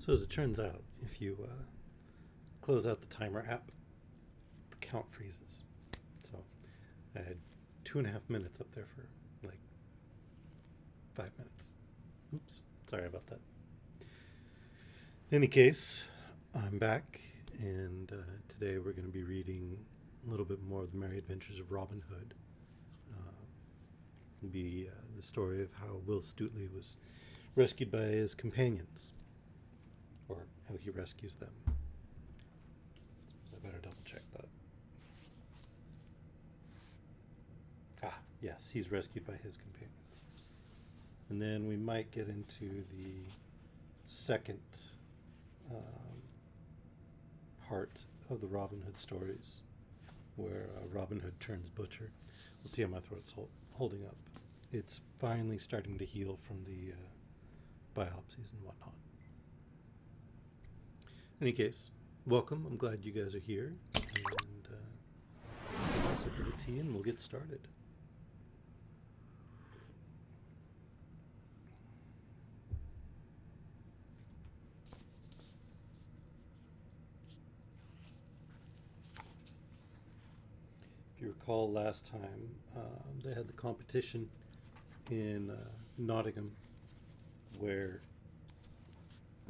So as it turns out, if you uh, close out the timer app, the count freezes. So I had two and a half minutes up there for like five minutes. Oops, sorry about that. In any case, I'm back, and uh, today we're going to be reading a little bit more of the Merry Adventures of Robin Hood. Uh, be uh, the story of how Will Stutely was rescued by his companions, or how he rescues them. So I better double check that. Ah, yes, he's rescued by his companions. And then we might get into the second um, part of the Robin Hood stories, where uh, Robin Hood turns butcher. We'll see how my throat's hol- holding up. It's finally starting to heal from the uh, biopsies and whatnot. Any case, welcome. I'm glad you guys are here. And uh, sip of the tea, and we'll get started. If you recall last time, um, they had the competition in uh, Nottingham where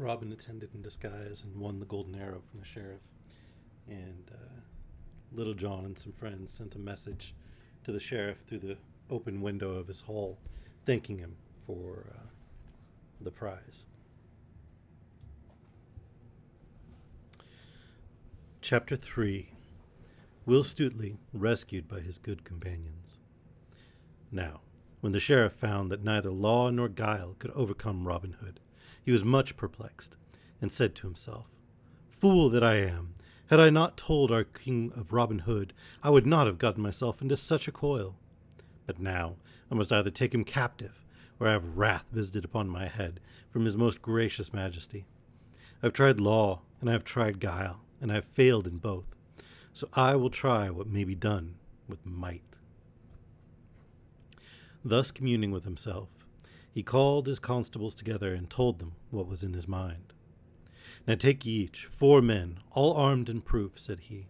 Robin attended in disguise and won the golden arrow from the sheriff. And uh, Little John and some friends sent a message to the sheriff through the open window of his hall, thanking him for uh, the prize. Chapter 3 Will Stutely rescued by his good companions. Now, when the sheriff found that neither law nor guile could overcome Robin Hood, he was much perplexed, and said to himself, Fool that I am! Had I not told our king of Robin Hood, I would not have gotten myself into such a coil. But now I must either take him captive, or have wrath visited upon my head from his most gracious majesty. I have tried law, and I have tried guile, and I have failed in both. So I will try what may be done with might. Thus communing with himself, he called his constables together and told them what was in his mind. Now take ye each four men, all armed and proof, said he,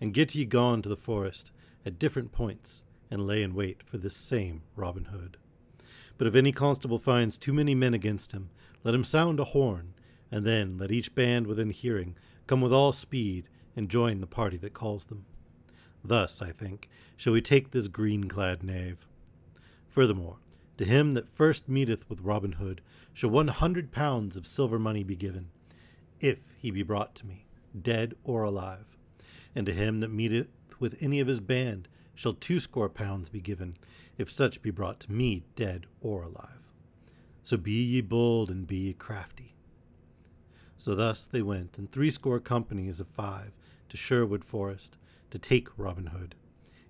and get ye gone to the forest at different points, and lay in wait for this same Robin Hood. But if any constable finds too many men against him, let him sound a horn, and then let each band within hearing come with all speed and join the party that calls them. Thus, I think, shall we take this green clad knave. Furthermore, to him that first meeteth with Robin Hood shall one hundred pounds of silver money be given, if he be brought to me, dead or alive. And to him that meeteth with any of his band shall twoscore pounds be given, if such be brought to me, dead or alive. So be ye bold and be ye crafty. So thus they went in threescore companies of five to Sherwood Forest to take Robin Hood,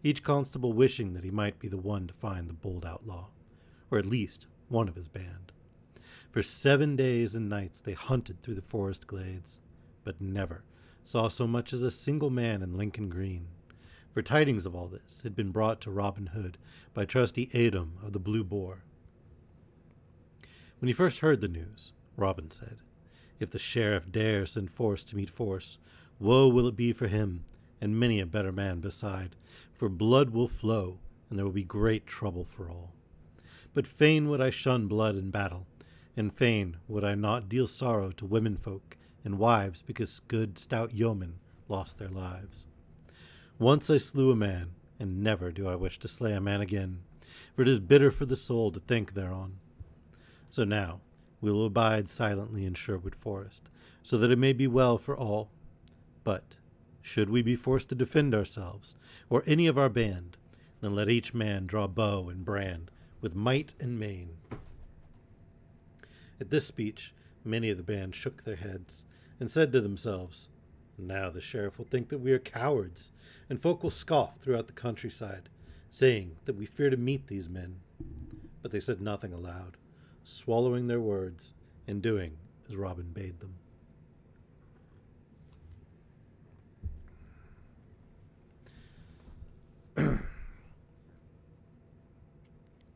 each constable wishing that he might be the one to find the bold outlaw, or at least one of his band. For seven days and nights they hunted through the forest glades, but never saw so much as a single man in Lincoln Green. For tidings of all this had been brought to Robin Hood by trusty Adam of the Blue Boar. When he first heard the news, Robin said, If the sheriff dare send force to meet force, woe will it be for him, and many a better man beside, for blood will flow, and there will be great trouble for all. But fain would I shun blood in battle, and fain would I not deal sorrow to womenfolk and wives because good stout yeomen lost their lives. Once I slew a man, and never do I wish to slay a man again, for it is bitter for the soul to think thereon. So now we will abide silently in Sherwood Forest, so that it may be well for all. But should we be forced to defend ourselves, or any of our band, then let each man draw bow and brand with might and main. At this speech, many of the band shook their heads and said to themselves, Now the sheriff will think that we are cowards, and folk will scoff throughout the countryside, saying that we fear to meet these men. But they said nothing aloud, swallowing their words and doing as Robin bade them.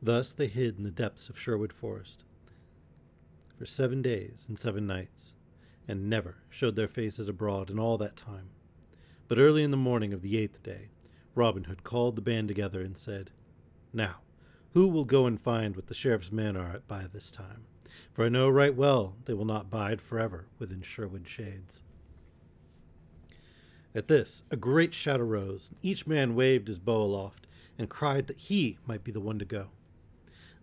Thus they hid in the depths of Sherwood Forest for seven days and seven nights, and never showed their faces abroad in all that time. But early in the morning of the eighth day, Robin Hood called the band together and said, Now, who will go and find what the sheriff's men are at by this time? For I know right well they will not bide forever within Sherwood shades. At this, a great shout arose, and each man waved his bow aloft and cried that he might be the one to go.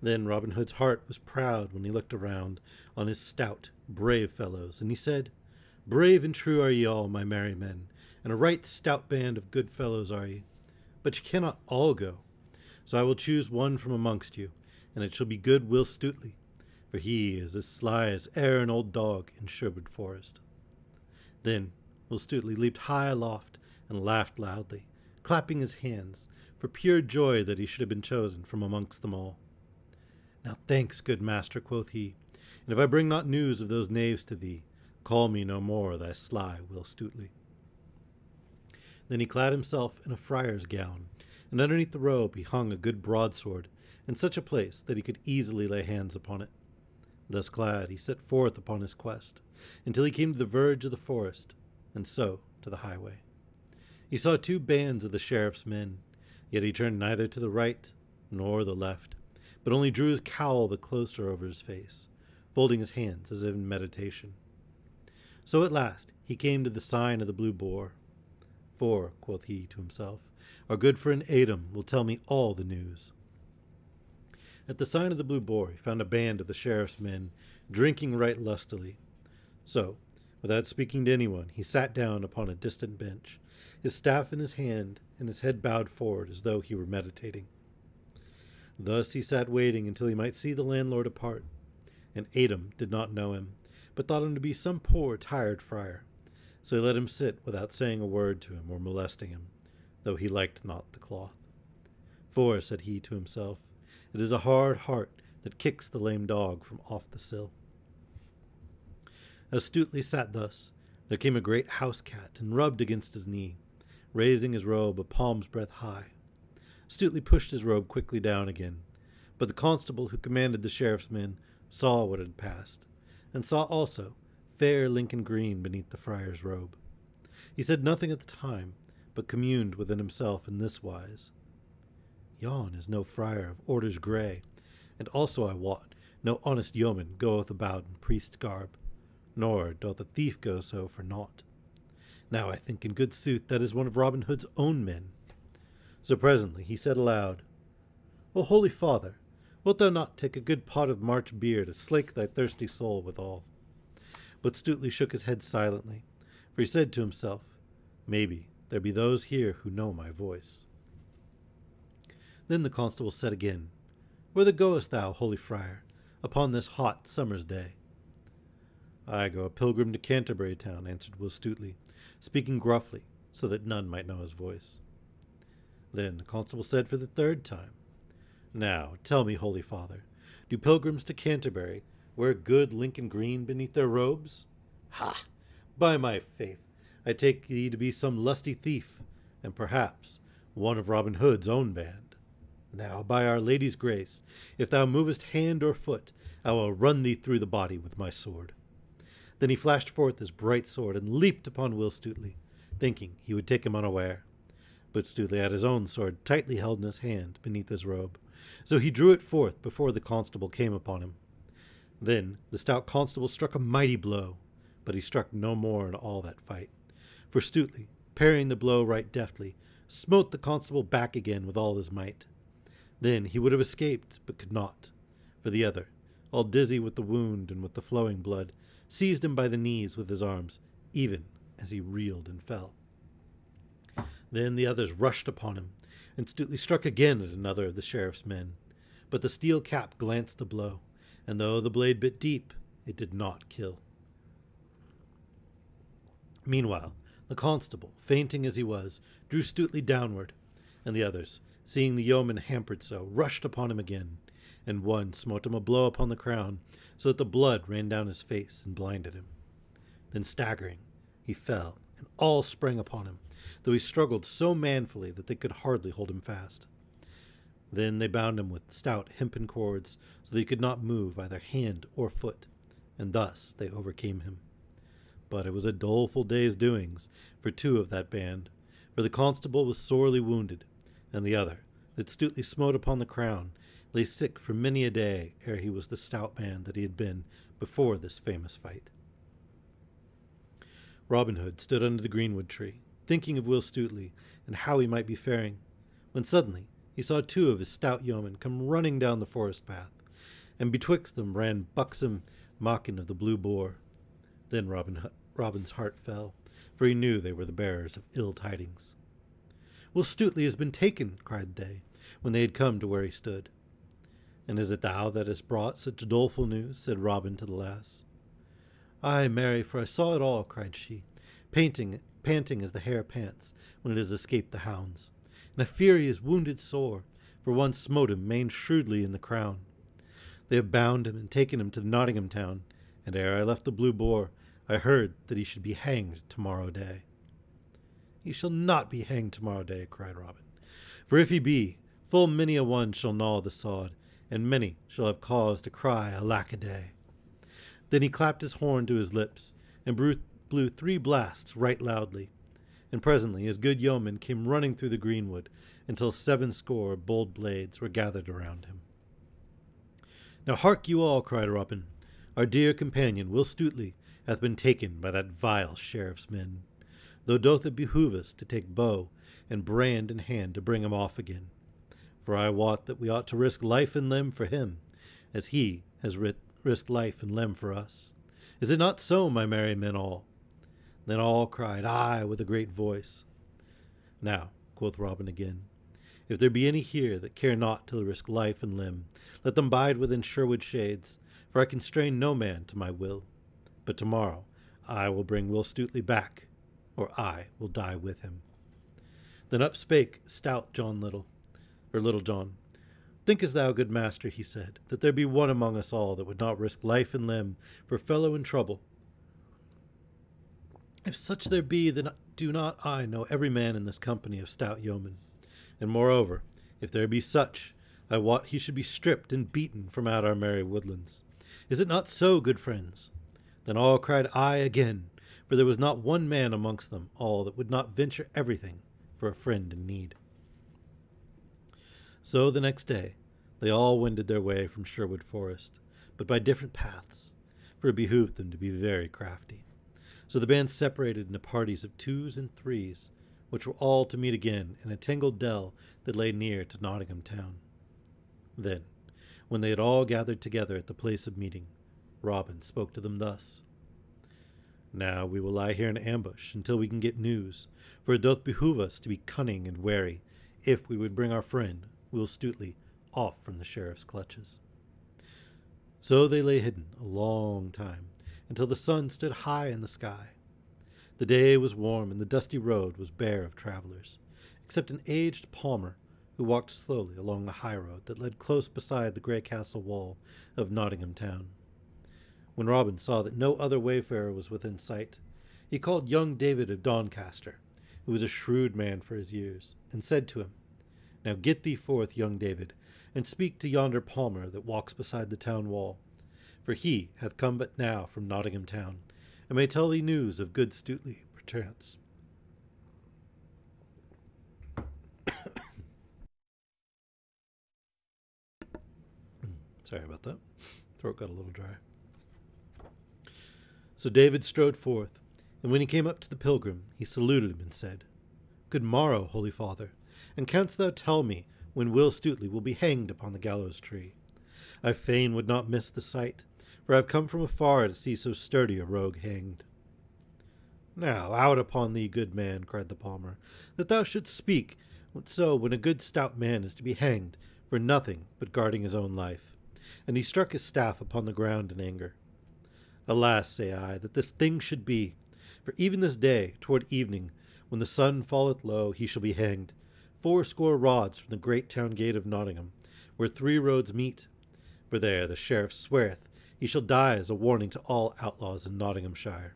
Then Robin Hood's heart was proud when he looked around on his stout, brave fellows, and he said, Brave and true are ye all, my merry men, and a right stout band of good fellows are ye. But ye cannot all go. So I will choose one from amongst you, and it shall be good Will Stutely, for he is as sly as e'er an old dog in Sherwood Forest. Then Will Stutely leaped high aloft and laughed loudly, clapping his hands, for pure joy that he should have been chosen from amongst them all. Now thanks, good master, quoth he, and if I bring not news of those knaves to thee, call me no more thy sly Will Stutely. Then he clad himself in a friar's gown, and underneath the robe he hung a good broadsword in such a place that he could easily lay hands upon it. Thus clad, he set forth upon his quest, until he came to the verge of the forest, and so to the highway. He saw two bands of the sheriff's men, yet he turned neither to the right nor the left, but only drew his cowl the closer over his face, folding his hands as if in meditation. So at last he came to the sign of the Blue Boar. For, quoth he to himself, our good friend Adam will tell me all the news. At the sign of the Blue Boar he found a band of the sheriff's men drinking right lustily. So, without speaking to anyone, he sat down upon a distant bench, his staff in his hand and his head bowed forward as though he were meditating. Thus he sat waiting until he might see the landlord depart, and Adam did not know him, but thought him to be some poor, tired friar. So he let him sit without saying a word to him or molesting him, though he liked not the cloth. For, said he to himself, it is a hard heart that kicks the lame dog from off the sill. As Stutely sat thus, there came a great house cat and rubbed against his knee, raising his robe a palm's breadth high. Stutely pushed his robe quickly down again, but the constable who commanded the sheriff's men saw what had passed, and saw also fair Lincoln green beneath the friar's robe. He said nothing at the time, but communed within himself in this wise Yon is no friar of orders grey, and also I wot no honest yeoman goeth about in priest's garb, nor doth a thief go so for naught. Now I think in good sooth that is one of Robin Hood's own men. So presently he said aloud, O holy father, wilt thou not take a good pot of March beer to slake thy thirsty soul withal? But Stutely shook his head silently, for he said to himself, Maybe there be those here who know my voice. Then the constable said again, Whither goest thou, holy friar, upon this hot summer's day? I go a pilgrim to Canterbury town, answered Will Stutely, speaking gruffly, so that none might know his voice. Then the constable said for the third time, Now tell me, holy father, do pilgrims to Canterbury wear good Lincoln green beneath their robes? Ha! By my faith, I take thee to be some lusty thief, and perhaps one of Robin Hood's own band. Now, by Our Lady's grace, if thou movest hand or foot, I will run thee through the body with my sword. Then he flashed forth his bright sword and leaped upon Will Stutely, thinking he would take him unaware. But Stutely had his own sword tightly held in his hand beneath his robe, so he drew it forth before the constable came upon him. Then the stout constable struck a mighty blow, but he struck no more in all that fight. For Stutely, parrying the blow right deftly, smote the constable back again with all his might. Then he would have escaped, but could not, for the other, all dizzy with the wound and with the flowing blood, seized him by the knees with his arms, even as he reeled and fell. Then the others rushed upon him, and Stutely struck again at another of the sheriff's men. But the steel cap glanced the blow, and though the blade bit deep, it did not kill. Meanwhile, the constable, fainting as he was, drew Stutely downward, and the others, seeing the yeoman hampered so, rushed upon him again, and one smote him a blow upon the crown, so that the blood ran down his face and blinded him. Then staggering, he fell, and all sprang upon him, though he struggled so manfully that they could hardly hold him fast. Then they bound him with stout hempen cords, so that he could not move either hand or foot, and thus they overcame him. But it was a doleful day's doings for two of that band, for the constable was sorely wounded, and the other, that stoutly smote upon the crown, lay sick for many a day ere he was the stout man that he had been before this famous fight. Robin Hood stood under the greenwood tree, thinking of Will Stutely and how he might be faring, when suddenly he saw two of his stout yeomen come running down the forest path, and betwixt them ran buxom Maken of the Blue Boar. Then Robin, Robin's heart fell, for he knew they were the bearers of ill tidings. Will Stutely has been taken, cried they, when they had come to where he stood. And is it thou that hast brought such doleful news? said Robin to the lass. Ay, marry, for I saw it all, cried she, panting, panting as the hare pants when it has escaped the hounds. And I fear he is wounded sore, for one smote him main shrewdly in the crown. They have bound him and taken him to the Nottingham town, and ere I left the Blue Boar, I heard that he should be hanged tomorrow day. He shall not be hanged tomorrow day, cried Robin. For if he be, full many a one shall gnaw the sod, and many shall have cause to cry alack a day. Then he clapped his horn to his lips, and blew three blasts right loudly. And presently his good yeomen came running through the greenwood, until seven score bold blades were gathered around him. Now hark you all, cried Robin. Our dear companion, Will Stutely, hath been taken by that vile sheriff's men, though doth it behoove us to take bow and brand in hand to bring him off again. For I wot that we ought to risk life and limb for him, as he has rit- risked life and limb for us. Is it not so, my merry men all? Then all cried, Aye, with a great voice. Now, quoth Robin again, if there be any here that care not to risk life and limb, let them bide within Sherwood shades, for I constrain no man to my will. But tomorrow I will bring Will Stutely back, or I will die with him. Then up spake stout John Little, or Little John. Thinkest thou, good master, he said, that there be one among us all that would not risk life and limb for fellow in trouble? If such there be, then do not I know every man in this company of stout yeomen? And moreover, if there be such, I wot he should be stripped and beaten from out our merry woodlands. Is it not so, good friends? Then all cried Aye again, for there was not one man amongst them all that would not venture everything for a friend in need. So the next day they all wended their way from Sherwood Forest, but by different paths, for it behooved them to be very crafty. So the band separated into parties of twos and threes, which were all to meet again in a tangled dell that lay near to Nottingham town. Then, when they had all gathered together at the place of meeting, Robin spoke to them thus Now we will lie here in ambush until we can get news, for it doth behoove us to be cunning and wary, if we would bring our friend, Will Stutely, off from the sheriff's clutches. So they lay hidden a long time, until the sun stood high in the sky. The day was warm, and the dusty road was bare of travelers, except an aged palmer who walked slowly along the high road that led close beside the grey castle wall of Nottingham town. When Robin saw that no other wayfarer was within sight, he called young David of Doncaster, who was a shrewd man for his years, and said to him, Now get thee forth, young David, and speak to yonder palmer that walks beside the town wall, for he hath come but now from Nottingham town, and may tell thee news of good Stutely, perchance. Sorry about that. Throat got a little dry. So David strode forth, and when he came up to the pilgrim, he saluted him and said, Good morrow, holy father, and canst thou tell me when Will Stutely will be hanged upon the gallows tree? I fain would not miss the sight, for I have come from afar to see so sturdy a rogue hanged. Now, out upon thee, good man, cried the palmer, that thou shouldst speak so when a good stout man is to be hanged for nothing but guarding his own life and he struck his staff upon the ground in anger. Alas, say I, that this thing should be, for even this day, toward evening, when the sun falleth low, he shall be hanged, fourscore rods from the great town gate of Nottingham, where three roads meet. For there the sheriff sweareth he shall die as a warning to all outlaws in Nottinghamshire.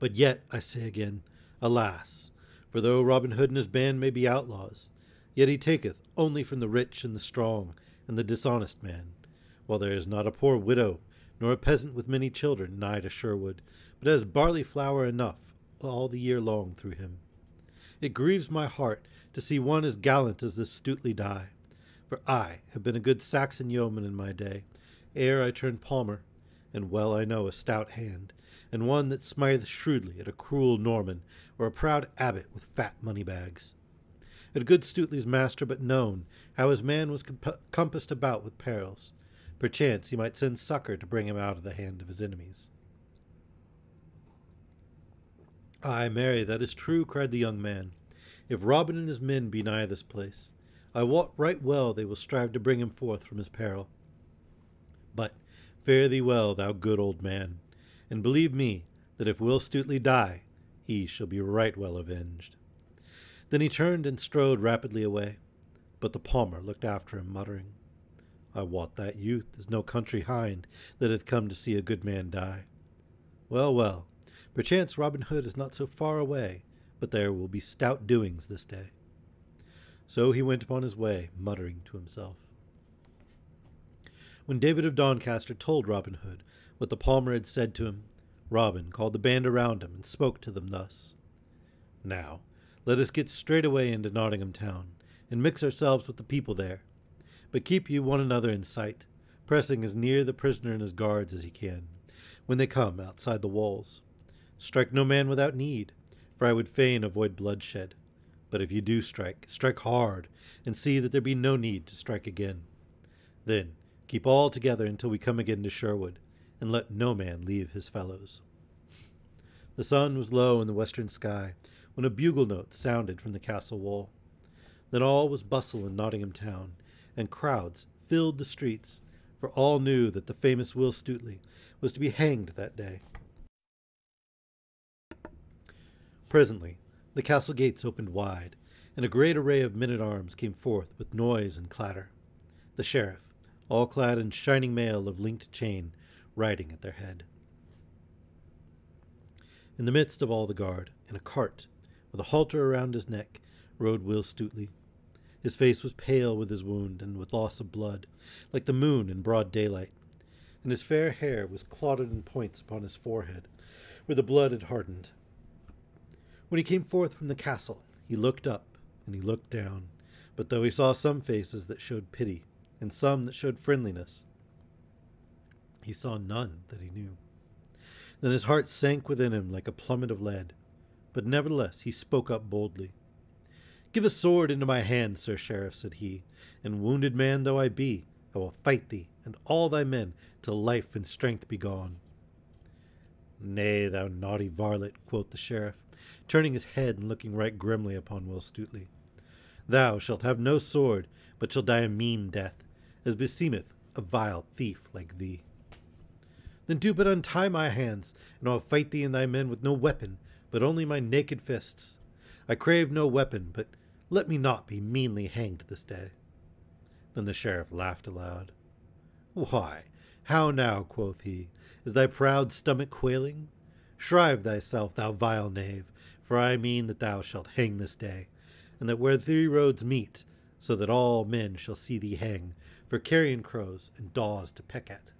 But yet, I say again, alas, for though Robin Hood and his band may be outlaws, yet he taketh only from the rich and the strong, and the dishonest man, while there is not a poor widow, nor a peasant with many children nigh to Sherwood, but has barley flour enough all the year long through him. It grieves my heart to see one as gallant as this Stutely die, for I have been a good Saxon yeoman in my day, ere I turned palmer, and well I know a stout hand, and one that smiteth shrewdly at a cruel Norman or a proud abbot with fat money bags. At good Stutely's master but known how his man was comp- compassed about with perils, perchance he might send succor to bring him out of the hand of his enemies. Ay, marry, that is true, cried the young man. If Robin and his men be nigh this place, I wot right well they will strive to bring him forth from his peril. But fare thee well, thou good old man, and believe me that if Will Stutely die, he shall be right well avenged. Then he turned and strode rapidly away, but the palmer looked after him, muttering, I wot that youth is no country hind that hath come to see a good man die. Well, well, perchance Robin Hood is not so far away, but there will be stout doings this day. So he went upon his way, muttering to himself. When David of Doncaster told Robin Hood what the palmer had said to him, Robin called the band around him and spoke to them thus Now, let us get straightway into Nottingham town, and mix ourselves with the people there. But keep you one another in sight, pressing as near the prisoner and his guards as ye can, when they come outside the walls. Strike no man without need, for I would fain avoid bloodshed. But if you do strike, strike hard, and see that there be no need to strike again. Then keep all together until we come again to Sherwood, and let no man leave his fellows. The sun was low in the western sky when a bugle note sounded from the castle wall. Then all was bustle in Nottingham town, and crowds filled the streets, for all knew that the famous Will Stutely was to be hanged that day. Presently, the castle gates opened wide, and a great array of men at arms came forth with noise and clatter. The sheriff, all clad in shining mail of linked chain, riding at their head. In the midst of all the guard, in a cart, with a halter around his neck, rode Will Stutely. His face was pale with his wound and with loss of blood, like the moon in broad daylight, and his fair hair was clotted in points upon his forehead, where the blood had hardened. When he came forth from the castle, he looked up and he looked down, but though he saw some faces that showed pity, and some that showed friendliness, he saw none that he knew. Then his heart sank within him like a plummet of lead, but nevertheless he spoke up boldly. Give a sword into my hand, Sir Sheriff, said he, and wounded man though I be, I will fight thee and all thy men till life and strength be gone. Nay, thou naughty varlet, quoth the sheriff, turning his head and looking right grimly upon Will Stutely. Thou shalt have no sword, but shalt die a mean death, as beseemeth a vile thief like thee. Then do but untie my hands, and I will fight thee and thy men with no weapon, but only my naked fists. I crave no weapon, but let me not be meanly hanged this day. Then the sheriff laughed aloud. Why, how now, quoth he, is thy proud stomach quailing? Shrive thyself, thou vile knave, for I mean that thou shalt hang this day, and that where three roads meet, so that all men shall see thee hang, for carrion crows and daws to peck at.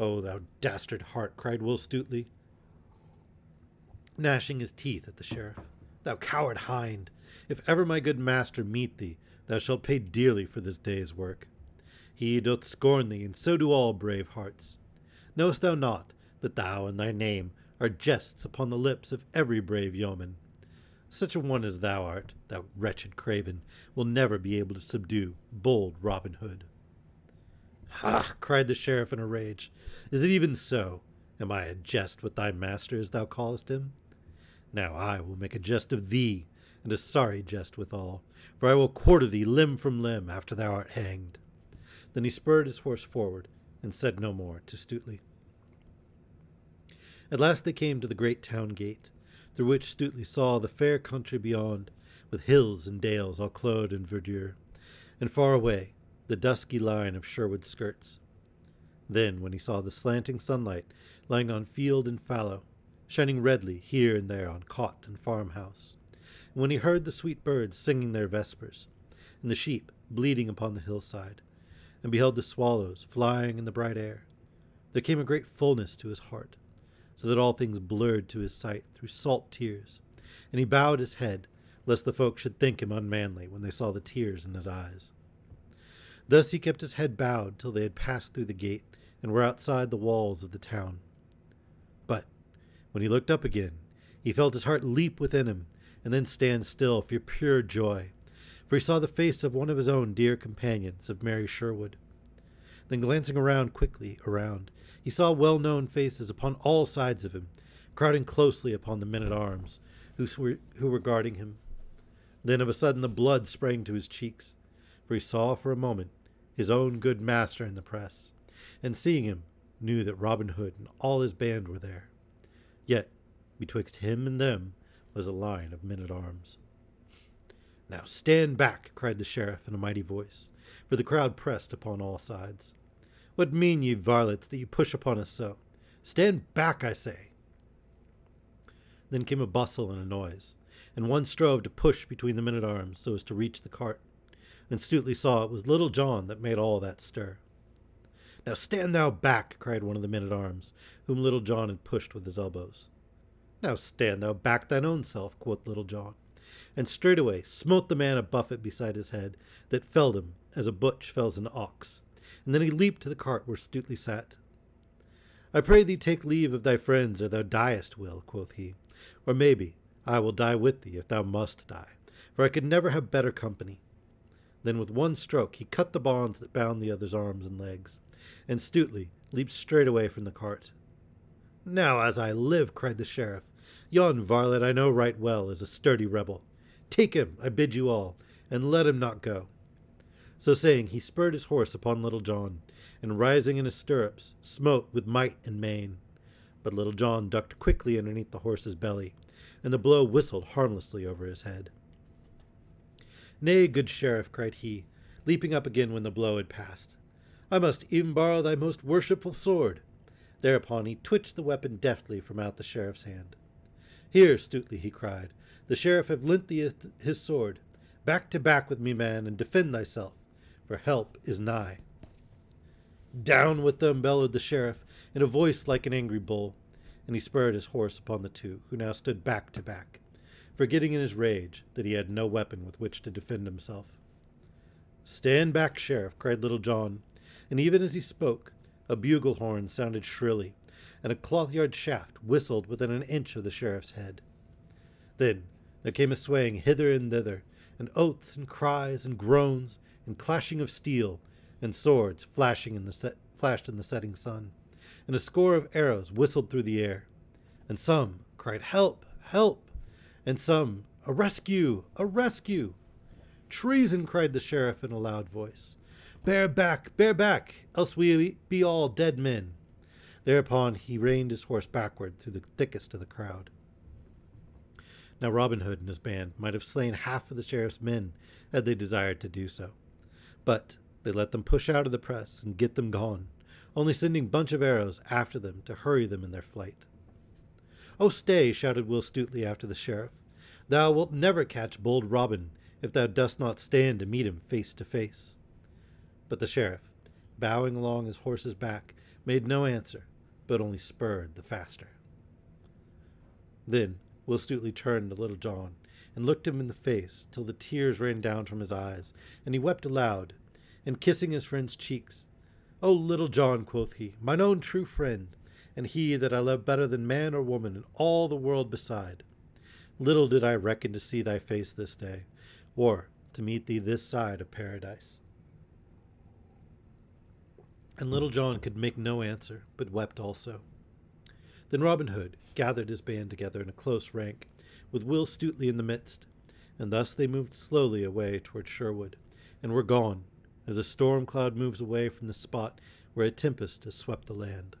Oh, thou dastard heart, cried Will Stutely, gnashing his teeth at the sheriff. Thou coward hind, if ever my good master meet thee, thou shalt pay dearly for this day's work. He doth scorn thee, and so do all brave hearts. Knowest thou not that thou and thy name are jests upon the lips of every brave yeoman? Such a one as thou art, thou wretched craven, will never be able to subdue bold Robin Hood. Ha! cried the sheriff in a rage. Is it even so? Am I a jest with thy master, as thou callest him? Now I will make a jest of thee, and a sorry jest withal, for I will quarter thee limb from limb after thou art hanged. Then he spurred his horse forward, and said no more to Stutely. At last they came to the great town gate, through which Stutely saw the fair country beyond, with hills and dales all clothed in verdure, and far away the dusky line of Sherwood skirts. Then, when he saw the slanting sunlight lying on field and fallow, shining redly here and there on cot and farmhouse, and when he heard the sweet birds singing their vespers, and the sheep bleating upon the hillside, and beheld the swallows flying in the bright air, there came a great fullness to his heart, so that all things blurred to his sight through salt tears, and he bowed his head, lest the folk should think him unmanly when they saw the tears in his eyes. Thus he kept his head bowed till they had passed through the gate and were outside the walls of the town. But when he looked up again, he felt his heart leap within him, and then stand still for pure joy, for he saw the face of one of his own dear companions, of merry Sherwood. Then glancing around quickly around, he saw well known faces upon all sides of him, crowding closely upon the men at arms who were, who were guarding him. Then of a sudden the blood sprang to his cheeks, for he saw for a moment his own good master in the press, and seeing him, knew that Robin Hood and all his band were there. Yet betwixt him and them was a line of men at arms. Now stand back, cried the sheriff in a mighty voice, for the crowd pressed upon all sides. What mean ye, varlets, that ye push upon us so? Stand back, I say. Then came a bustle and a noise, and one strove to push between the men at arms so as to reach the cart, and Stutely saw it was Little John that made all that stir. Now stand thou back, cried one of the men at arms, whom Little John had pushed with his elbows. Now stand thou back thine own self, quoth Little John, and straightway smote the man a buffet beside his head that felled him as a butch fells an ox, and then he leaped to the cart where Stutely sat. I pray thee take leave of thy friends, or thou diest, Will, quoth he. Or maybe I will die with thee, if thou must die, for I could never have better company. Then with one stroke he cut the bonds that bound the other's arms and legs, and Stutely leaped straight away from the cart. Now, as I live, cried the sheriff, yon varlet I know right well is a sturdy rebel. Take him, I bid you all, and let him not go. So saying, he spurred his horse upon Little John, and rising in his stirrups, smote with might and main. But Little John ducked quickly underneath the horse's belly, and the blow whistled harmlessly over his head. Nay, good sheriff, cried he, leaping up again when the blow had passed. I must even borrow thy most worshipful sword. Thereupon he twitched the weapon deftly from out the sheriff's hand. Here, Stutely, he cried, the sheriff have lent thee his sword. Back to back with me, man, and defend thyself for help is nigh. Down with them, bellowed the sheriff, in a voice like an angry bull, and he spurred his horse upon the two, who now stood back to back, forgetting in his rage that he had no weapon with which to defend himself. Stand back, sheriff, cried Little John, and even as he spoke, a bugle horn sounded shrilly, and a clothyard shaft whistled within an inch of the sheriff's head. Then there came a swaying hither and thither, and oaths and cries and groans and clashing of steel, and swords flashing in the flashed in the setting sun, and a score of arrows whistled through the air, and some cried, Help! Help! and some, A rescue! A rescue! Treason! cried the sheriff in a loud voice. Bear back! Bear back! Else we be all dead men. Thereupon he reined his horse backward through the thickest of the crowd. Now Robin Hood and his band might have slain half of the sheriff's men had they desired to do so. But they let them push out of the press and get them gone, only sending bunch of arrows after them to hurry them in their flight. Oh, stay, shouted Will Stutely after the sheriff. Thou wilt never catch bold Robin if thou dost not stand to meet him face to face. But the sheriff, bowing along his horse's back, made no answer, but only spurred the faster. Then Will Stutely turned to Little John and looked him in the face till the tears ran down from his eyes, and he wept aloud, and kissing his friend's cheeks, O little John, quoth he, mine own true friend, and he that I love better than man or woman in all the world beside. Little did I reckon to see thy face this day, or to meet thee this side of paradise. And Little John could make no answer, but wept also. Then Robin Hood gathered his band together in a close rank, with Will Stutely in the midst, and thus they moved slowly away toward Sherwood, and were gone, as a storm cloud moves away from the spot where a tempest has swept the land.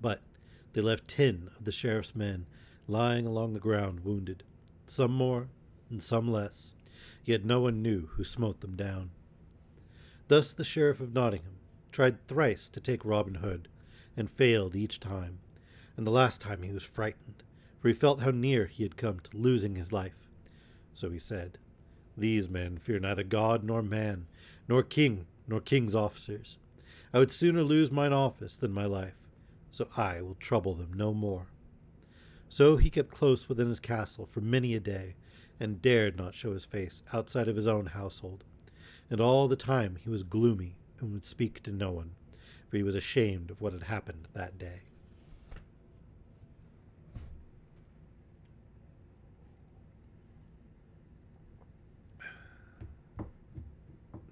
But they left ten of the sheriff's men lying along the ground wounded, some more and some less, yet no one knew who smote them down. Thus the sheriff of Nottingham tried thrice to take Robin Hood, and failed each time, and the last time he was frightened, for he felt how near he had come to losing his life. So he said, These men fear neither God nor man, nor king nor king's officers. I would sooner lose mine office than my life, so I will trouble them no more. So he kept close within his castle for many a day, and dared not show his face outside of his own household. And all the time he was gloomy and would speak to no one, for he was ashamed of what had happened that day.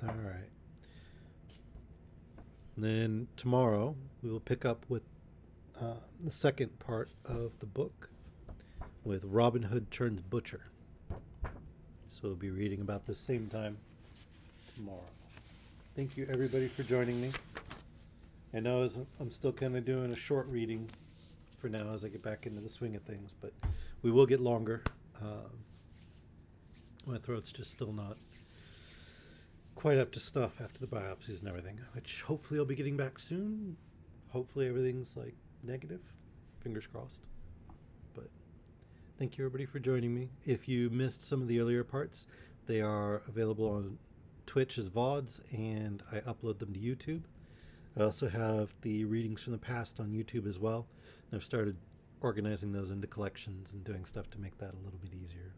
All right. then tomorrow we will pick up with uh, the second part of the book with Robin Hood turns butcher. So we'll be reading about the same time tomorrow. Thank you everybody for joining me. I know as I'm still kind of doing a short reading for now as I get back into the swing of things, but we will get longer. Um, my throat's just still not quite up to stuff after the biopsies and everything, which hopefully I'll be getting back soon. Hopefully everything's like negative. Fingers crossed. But thank you everybody for joining me. If you missed some of the earlier parts, they are available on Twitch as VODs and I upload them to YouTube. I also have the readings from the past on YouTube as well. And I've started organizing those into collections and doing stuff to make that a little bit easier.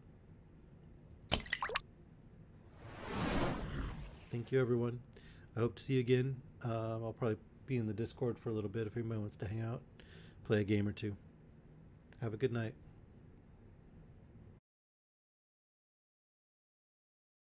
Thank you, everyone. I hope to see you again. Um, I'll probably be in the Discord for a little bit if anybody wants to hang out, play a game or two. Have a good night.